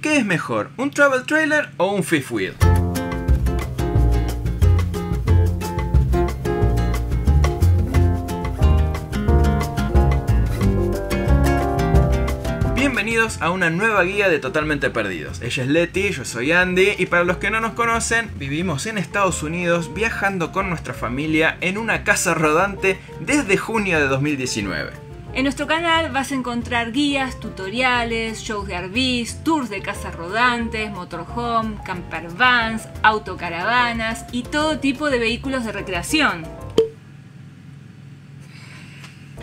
¿Qué es mejor, un travel trailer o un fifth wheel? Bienvenidos a una nueva guía de Totalmente Perdidos. Ella es Leti, yo soy Andy y para los que no nos conocen, vivimos en Estados Unidos viajando con nuestra familia en una casa rodante desde junio de 2019. En nuestro canal vas a encontrar guías, tutoriales, shows de RVs, tours de casas rodantes, motorhome, campervans, autocaravanas y todo tipo de vehículos de recreación.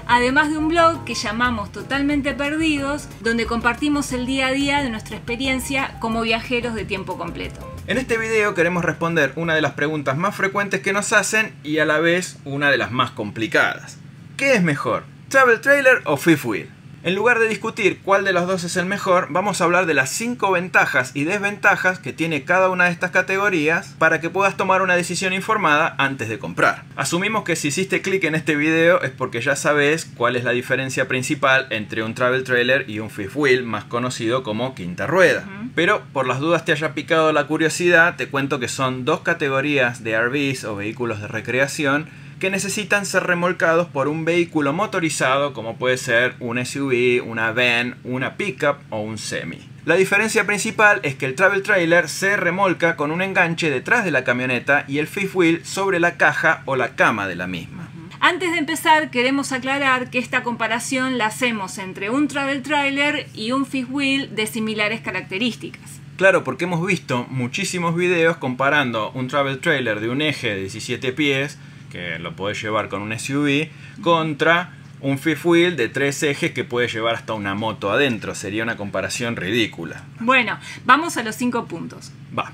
Además de un blog que llamamos Totalmente Perdidos, donde compartimos el día a día de nuestra experiencia como viajeros de tiempo completo. En este video queremos responder una de las preguntas más frecuentes que nos hacen y a la vez una de las más complicadas. ¿Qué es mejor? Travel Trailer o Fifth Wheel. En lugar de discutir cuál de los dos es el mejor, vamos a hablar de las 5 ventajas y desventajas que tiene cada una de estas categorías para que puedas tomar una decisión informada antes de comprar. Asumimos que si hiciste clic en este video es porque ya sabes cuál es la diferencia principal entre un travel trailer y un fifth wheel, más conocido como quinta rueda. Pero por las dudas te haya picado la curiosidad, te cuento que son dos categorías de RVs o vehículos de recreación que necesitan ser remolcados por un vehículo motorizado como puede ser un SUV, una van, una pickup o un semi. La diferencia principal es que el travel trailer se remolca con un enganche detrás de la camioneta y el fifth wheel sobre la caja o la cama de la misma. Antes de empezar, queremos aclarar que esta comparación la hacemos entre un travel trailer y un fifth wheel de similares características. Claro, porque hemos visto muchísimos videos comparando un travel trailer de un eje de 17 pies que lo puedes llevar con un SUV, contra un fifth wheel de tres ejes que puede llevar hasta una moto adentro. Sería una comparación ridícula. Bueno, vamos a los cinco puntos. Vamos.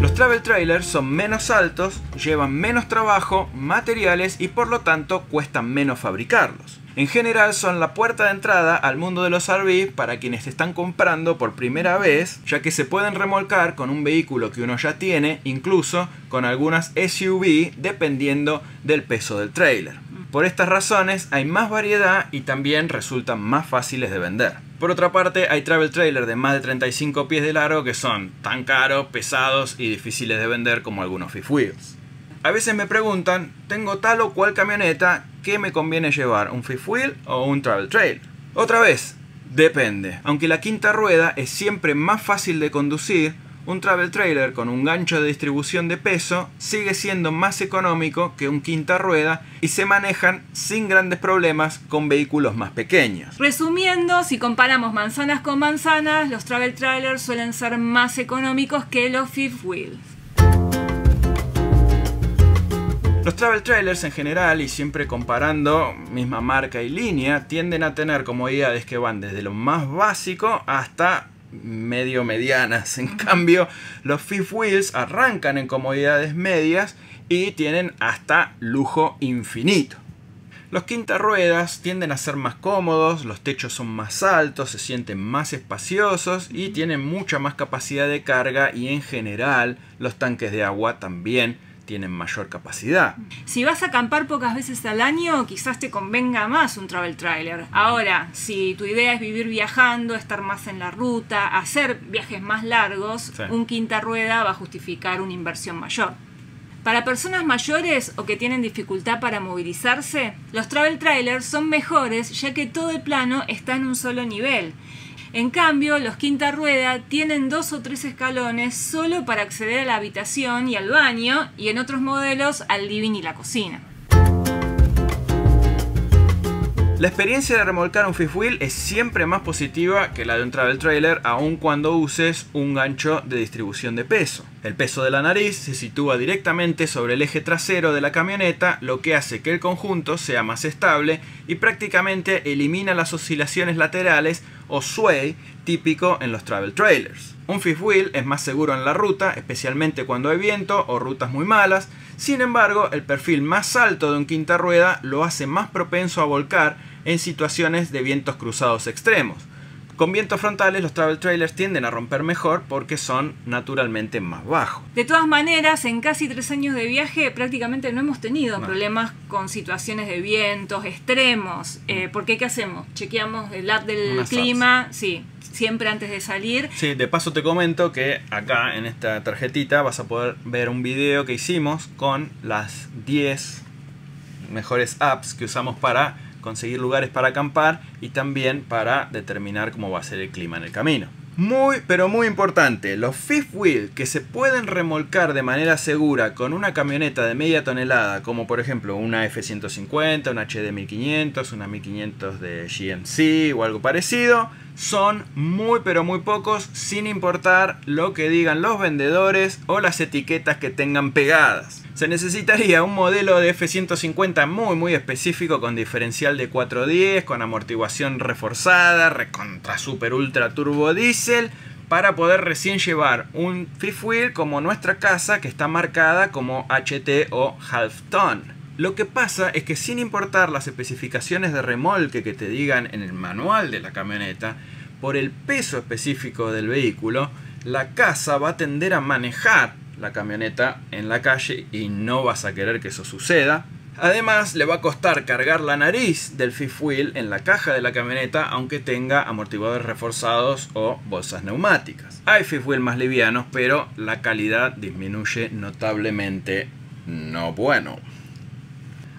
Los travel trailers son menos altos, llevan menos trabajo, materiales y por lo tanto cuestan menos fabricarlos. En general son la puerta de entrada al mundo de los RV para quienes están comprando por primera vez, ya que se pueden remolcar con un vehículo que uno ya tiene, incluso con algunas SUV dependiendo del peso del trailer. Por estas razones hay más variedad y también resultan más fáciles de vender. Por otra parte, hay travel trailers de más de 35 pies de largo que son tan caros, pesados y difíciles de vender como algunos fifth wheels. A veces me preguntan, tengo tal o cual camioneta, ¿qué me conviene llevar? ¿Un fifth wheel o un travel trail? Otra vez, depende. Aunque la quinta rueda es siempre más fácil de conducir, un travel trailer con un gancho de distribución de peso sigue siendo más económico que un quinta rueda y se manejan sin grandes problemas con vehículos más pequeños. Resumiendo, si comparamos manzanas con manzanas, los travel trailers suelen ser más económicos que los fifth wheels. Los travel trailers en general, y siempre comparando misma marca y línea, tienden a tener comodidades que van desde lo más básico hasta medio medianas. En cambio, los fifth wheels arrancan en comodidades medias y tienen hasta lujo infinito. Los quinta ruedas tienden a ser más cómodos, los techos son más altos, se sienten más espaciosos y tienen mucha más capacidad de carga y en general los tanques de agua también tienen mayor capacidad. Si vas a acampar pocas veces al año, quizás te convenga más un travel trailer. Ahora, si tu idea es vivir viajando, estar más en la ruta, hacer viajes más largos, un quinta rueda va a justificar una inversión mayor. Para personas mayores o que tienen dificultad para movilizarse, los travel trailers son mejores ya que todo el plano está en un solo nivel en cambio, los quinta rueda tienen dos o tres escalones solo para acceder a la habitación y al baño, y en otros modelos al living y la cocina. La experiencia de remolcar un fifth wheel es siempre más positiva que la de un travel trailer, aun cuando uses un gancho de distribución de peso. El peso de la nariz se sitúa directamente sobre el eje trasero de la camioneta, lo que hace que el conjunto sea más estable y prácticamente elimina las oscilaciones laterales o sway típico en los travel trailers. Un fifth wheel es más seguro en la ruta, especialmente cuando hay viento o rutas muy malas. Sin embargo, el perfil más alto de un quinta rueda lo hace más propenso a volcar en situaciones de vientos cruzados extremos. Con vientos frontales los travel trailers tienden a romper mejor porque son naturalmente más bajos. De todas maneras, en casi tres años de viaje prácticamente no hemos tenido problemas con situaciones de vientos extremos. Eh, porque ¿qué hacemos? Chequeamos el app del clima, sí, siempre antes de salir. Sí, de paso te comento que acá en esta tarjetita vas a poder ver un video que hicimos con las 10 mejores apps que usamos para conseguir lugares para acampar y también para determinar cómo va a ser el clima en el camino. Muy, pero muy importante, los fifth wheel que se pueden remolcar de manera segura con una camioneta de media tonelada, como por ejemplo una F-150, una HD 1500, una 1500 de GMC o algo parecido, son muy pero muy pocos sin importar lo que digan los vendedores o las etiquetas que tengan pegadas. Se necesitaría un modelo de F-150 muy muy específico con diferencial de 410, con amortiguación reforzada, recontra super ultra turbo diésel, para poder recién llevar un fifth wheel como nuestra casa que está marcada como HT o half ton. Lo que pasa es que sin importar las especificaciones de remolque que te digan en el manual de la camioneta, por el peso específico del vehículo, la casa va a tender a manejar la camioneta en la calle y no vas a querer que eso suceda. Además, le va a costar cargar la nariz del fifth wheel en la caja de la camioneta aunque tenga amortiguadores reforzados o bolsas neumáticas. Hay fifth wheel más livianos, pero la calidad disminuye notablemente. No bueno.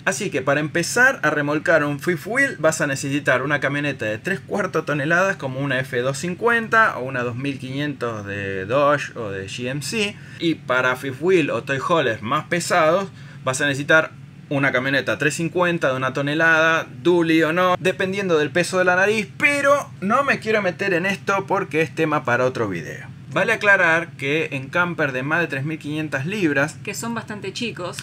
Así que para empezar a remolcar un fifth wheel vas a necesitar una camioneta de 3 cuartos toneladas como una F250 o una 2500 de Dodge o de GMC. Y para fifth wheel o toy haulers más pesados vas a necesitar una camioneta 350 de una tonelada, dually o no, dependiendo del peso de la nariz, pero no me quiero meter en esto porque es tema para otro video. Vale aclarar que en camper de más de 3500 libras, que son bastante chicos,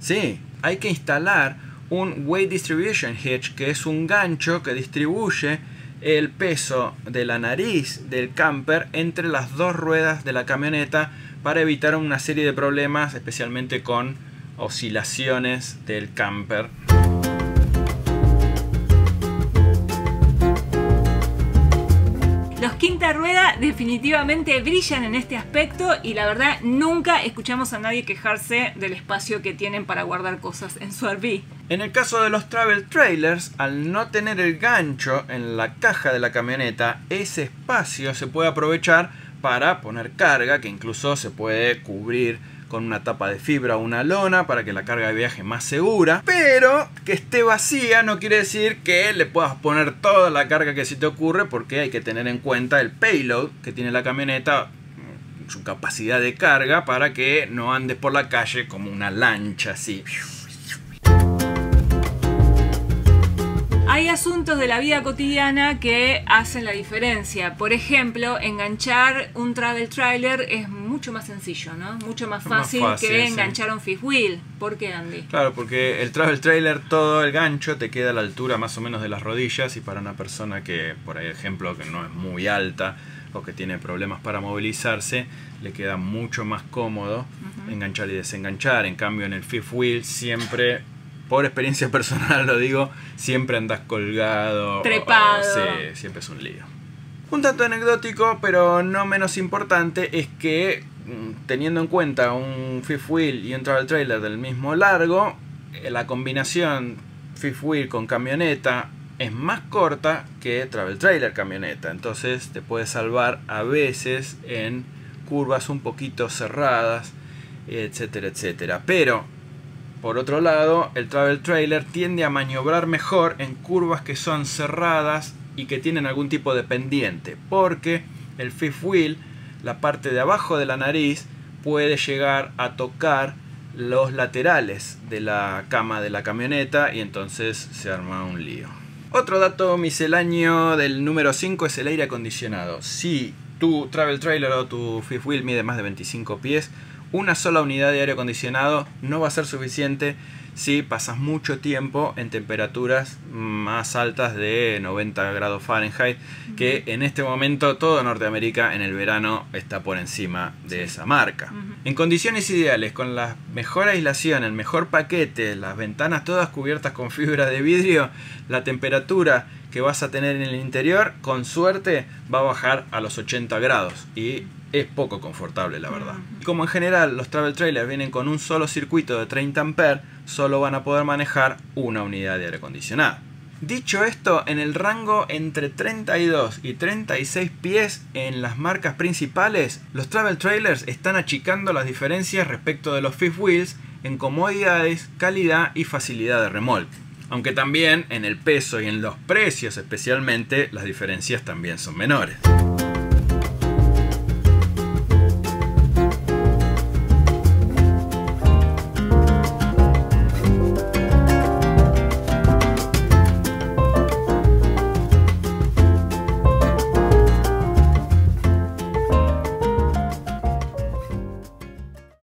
sí, hay que instalar un Weight Distribution Hitch, que es un gancho que distribuye el peso de la nariz del camper entre las dos ruedas de la camioneta para evitar una serie de problemas, especialmente con oscilaciones del camper. Rueda definitivamente brillan en este aspecto y la verdad nunca escuchamos a nadie quejarse del espacio que tienen para guardar cosas en su RV. En el caso de los travel trailers, al no tener el gancho en la caja de la camioneta, ese espacio se puede aprovechar para poner carga que incluso se puede cubrir con una tapa de fibra o una lona para que la carga de viaje más segura. Pero que esté vacía no quiere decir que le puedas poner toda la carga que se te ocurre porque hay que tener en cuenta el payload que tiene la camioneta su capacidad de carga para que no andes por la calle como una lancha así. Hay asuntos de la vida cotidiana que hacen la diferencia. Por ejemplo, enganchar un travel trailer es mucho más sencillo, ¿no? Mucho más fácil, que enganchar un fifth wheel. ¿Por qué, Andy? Claro, porque el travel trailer, todo el gancho te queda a la altura más o menos de las rodillas y para una persona que, por ejemplo, que no es muy alta o que tiene problemas para movilizarse, le queda mucho más cómodo enganchar y desenganchar. En cambio, en el fifth wheel siempre por experiencia personal lo digo, siempre andas colgado. Trepado. sí, siempre es un lío. Un tanto anecdótico, pero no menos importante, es que mm, teniendo en cuenta un fifth wheel y un travel trailer del mismo largo, eh, la combinación fifth wheel con camioneta es más corta que travel trailer camioneta. Entonces te puede salvar a veces en curvas un poquito cerradas, etcétera, etcétera. Pero por otro lado, el travel trailer tiende a maniobrar mejor en curvas que son cerradas y que tienen algún tipo de pendiente, porque el fifth wheel, la parte de abajo de la nariz, puede llegar a tocar los laterales de la cama de la camioneta y entonces se arma un lío. Otro dato misceláneo del número 5 es el aire acondicionado. Si tu travel trailer o tu fifth wheel mide más de 25 pies, una sola unidad de aire acondicionado no va a ser suficiente si pasas mucho tiempo en temperaturas más altas de 90 grados Fahrenheit, que en este momento todo Norteamérica en el verano está por encima de esa marca. En condiciones ideales, con la mejor aislación, el mejor paquete, las ventanas todas cubiertas con fibra de vidrio, la temperatura que vas a tener en el interior, con suerte va a bajar a los 80 grados. Y es poco confortable la verdad. Como en general los travel trailers vienen con un solo circuito de 30 amperes, solo van a poder manejar una unidad de aire acondicionado. Dicho esto, en el rango entre 32 y 36 pies en las marcas principales, los travel trailers están achicando las diferencias respecto de los fifth wheels en comodidades, calidad y facilidad de remolque. Aunque también en el peso y en los precios especialmente las diferencias también son menores.